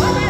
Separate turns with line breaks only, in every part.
Woo!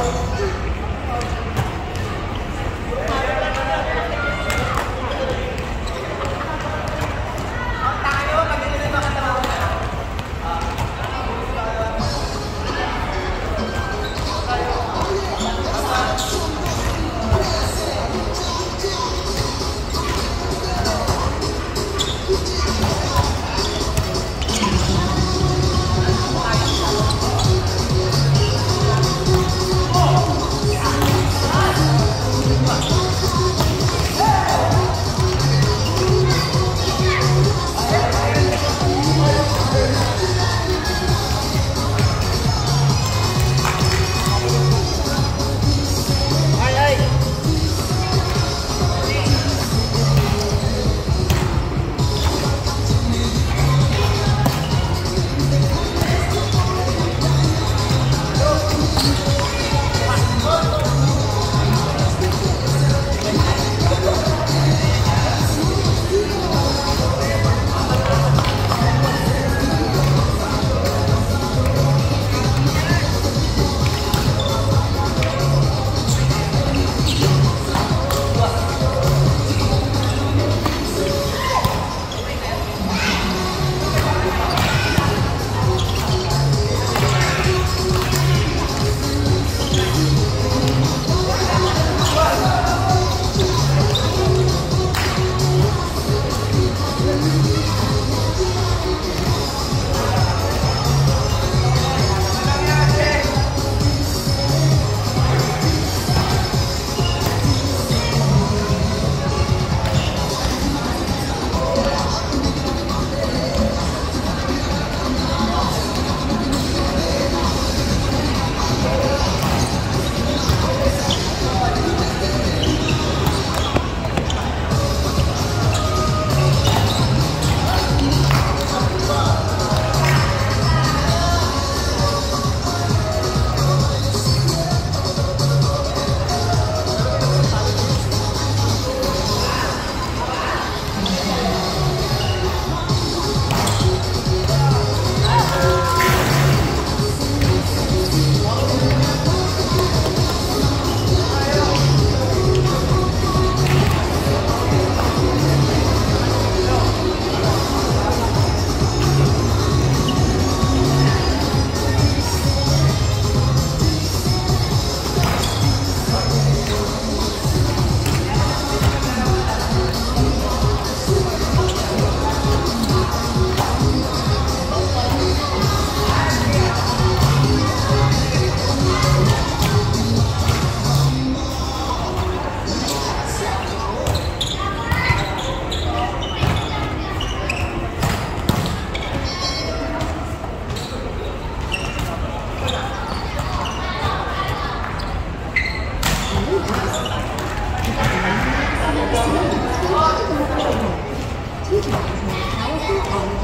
나오지 아, 않